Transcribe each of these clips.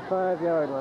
55 yard line.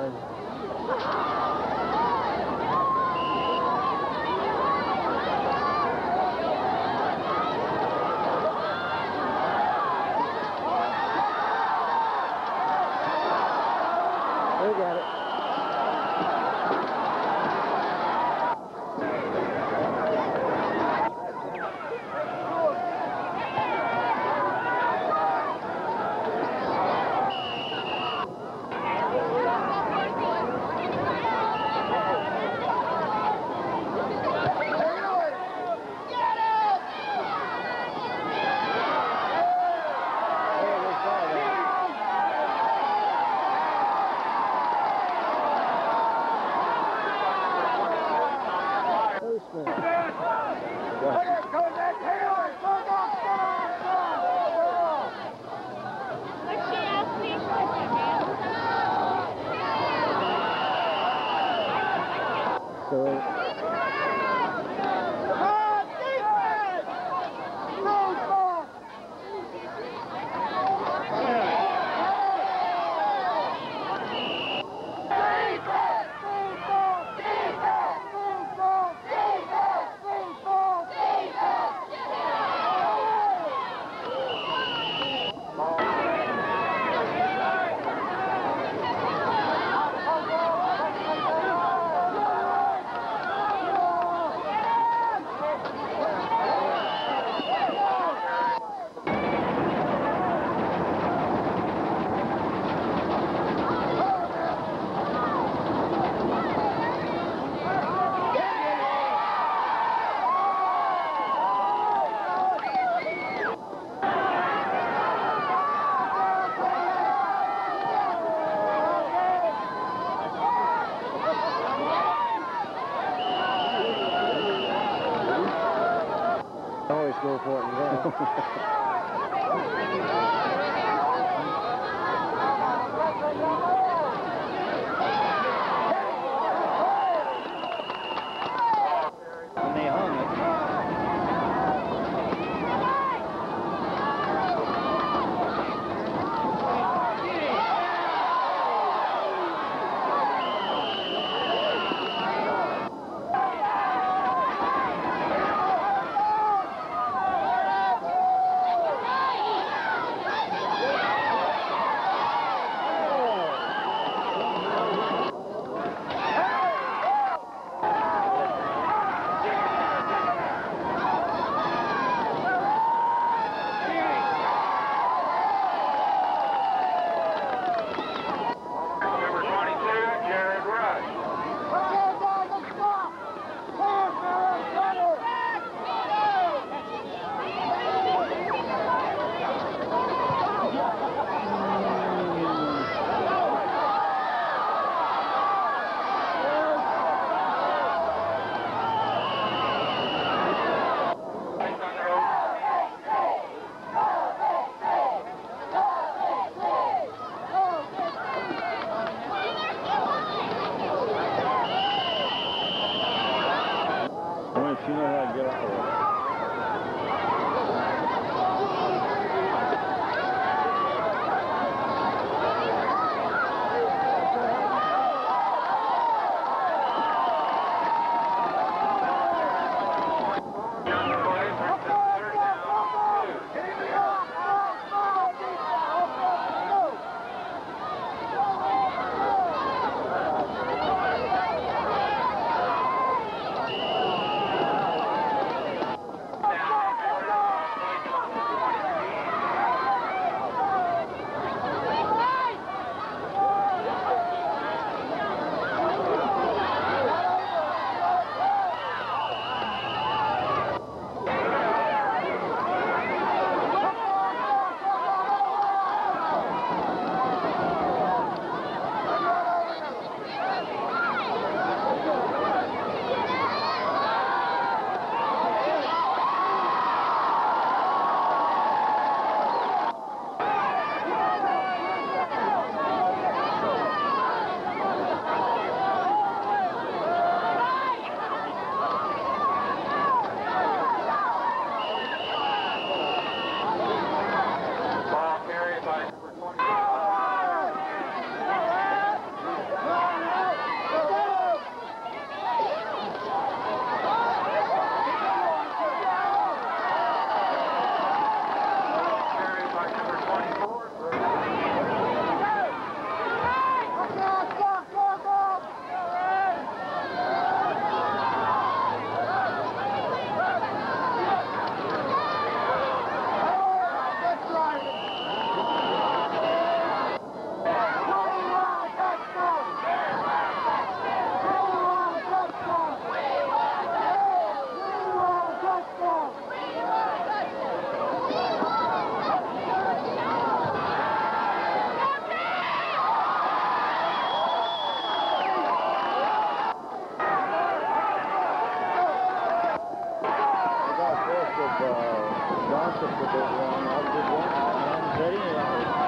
The big one. That's a good one. I'm very